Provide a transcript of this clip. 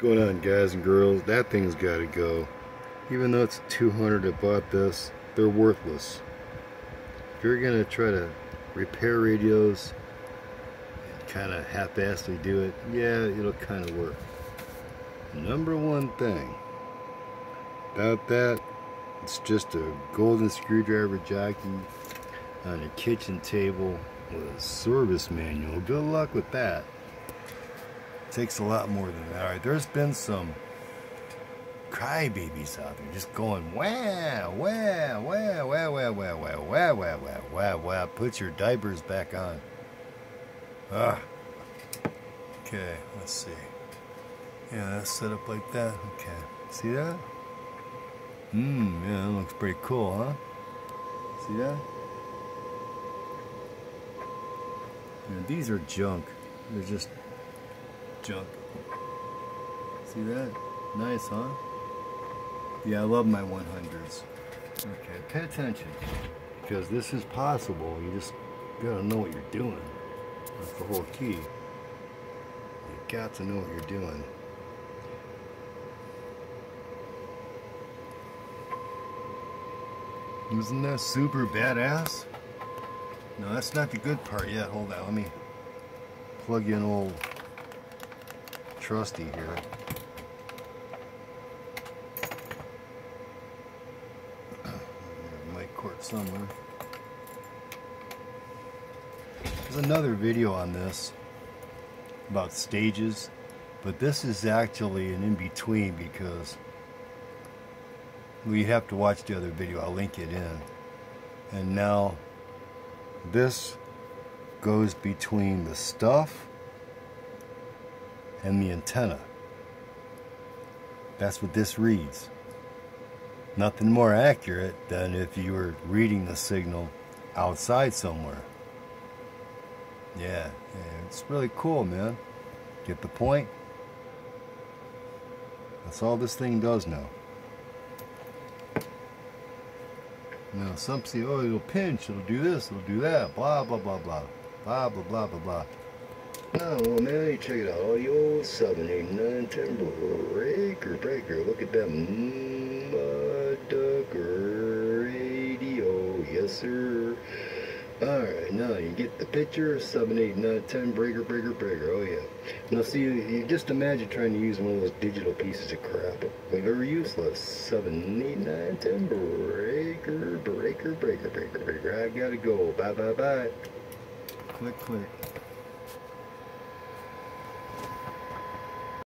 going on guys and girls? That thing's got to go. Even though it's 200 I bought this, they're worthless. If you're going to try to repair radios kind of half-assedly do it, yeah, it'll kind of work. Number one thing about that, it's just a golden screwdriver jockey on a kitchen table with a service manual. Good luck with that. Takes a lot more than that. All right, there's been some crybabies out there just going wah, wah, wah, wah, wah, wah, wah, wah, wah, wah, wah, wah. Put your diapers back on. Ah. Okay, let's see. Yeah, that's set up like that. Okay. See that? Mmm, yeah, that looks pretty cool, huh? See that? And these are junk. They're just junk. See that? Nice, huh? Yeah, I love my 100s. Okay, pay attention. Because this is possible. You just gotta know what you're doing. That's the whole key. You got to know what you're doing. Isn't that super badass? No, that's not the good part yet. Hold on, let me plug in old trusty here. Mic cord somewhere. There's another video on this about stages, but this is actually an in-between because we have to watch the other video. I'll link it in. And now this goes between the stuff and the antenna. That's what this reads. Nothing more accurate than if you were reading the signal outside somewhere. Yeah, yeah it's really cool, man. Get the point? That's all this thing does now. Now some say, oh, it'll pinch, it'll do this, it'll do that, blah, blah, blah, blah. Blah, blah, blah, blah, blah. Oh, well, man, you check it out. Audio 789 10 breaker, breaker. Look at that mud radio. Yes, sir. Alright, now you get the picture, 7, 8, 9, 10, breaker, breaker, breaker, oh yeah. Now see, you, you just imagine trying to use one of those digital pieces of crap. Very useless. 7, 8, 9, 10, breaker, breaker, breaker, breaker, breaker. I gotta go. Bye, bye, bye. Click, click.